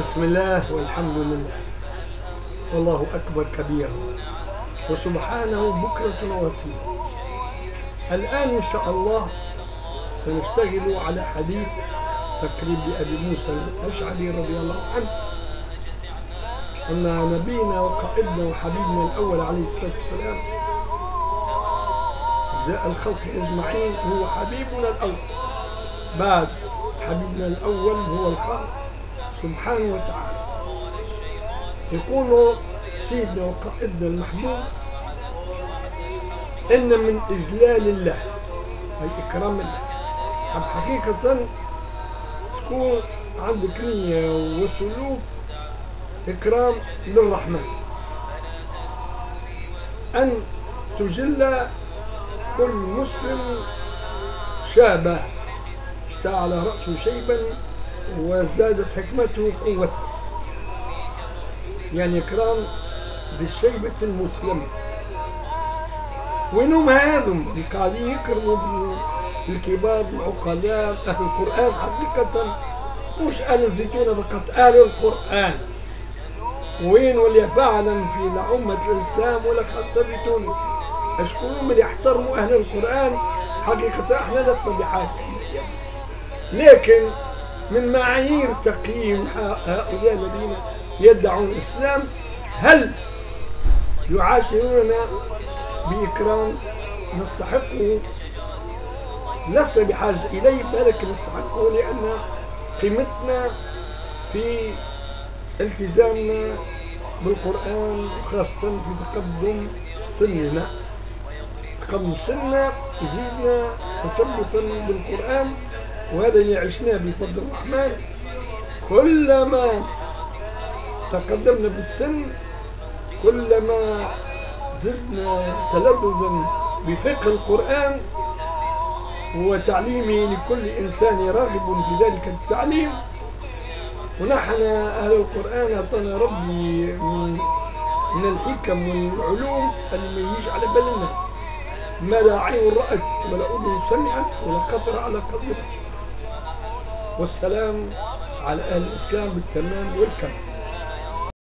بسم الله والحمد لله. والله أكبر كبيرا وسبحانه بكرة وأصيلا الآن إن شاء الله سنشتغل على حديث تقريب أبي موسى الأشعري رضي الله عنه. أن نبينا وقائدنا وحبيبنا الأول عليه الصلاة والسلام جاء الخلق أجمعين هو حبيبنا الأول. بعد حبيبنا الأول هو الخالق. سبحانه وتعالى. يقول سيدنا وقائدنا المحبوب إن من إجلال الله أي إكرام الله. طب حقيقة تكون عندك نية وسلوك إكرام للرحمن. أن تجل كل مسلم شابه اشتعل رأسه شيبا وازدادت حكمته قوته يعني إكرام بالشيبة المسلمة. وينهم هذم؟ اللي قاعدين يكرموا بالكبار العقلاء أهل القرآن حقيقة. مش آل الزيتونة فقط آل القرآن. وين واللي فعلا في أمة الإسلام ولا خاصة بتونس أشكون اللي يحترموا أهل القرآن. حقيقة إحنا لسنا بحاجة لكن من معايير تقييم هؤلاء الذين يدعون الإسلام هل يعاشروننا بإكرام نستحقه؟ لسنا بحاجة إليه بل نستحقه لأن قيمتنا في التزامنا بالقرآن خاصة في تقدم سننا. تقدم سننا يزيدنا تثبتا بالقرآن. وهذا اللي عشناه بفضل الرحمن كلما تقدمنا بالسن كلما زدنا تلذذا بفقه القرآن وتعليمه لكل إنسان راغب في ذلك التعليم. ونحن أهل القرآن أعطانا ربي من, من الحكم والعلوم اللي ما يجيش على بال الناس ما لا عين رأت ولا أذن سمعت ولا خطر على قلب والسلام على أهل الإسلام بالتمام والكمال.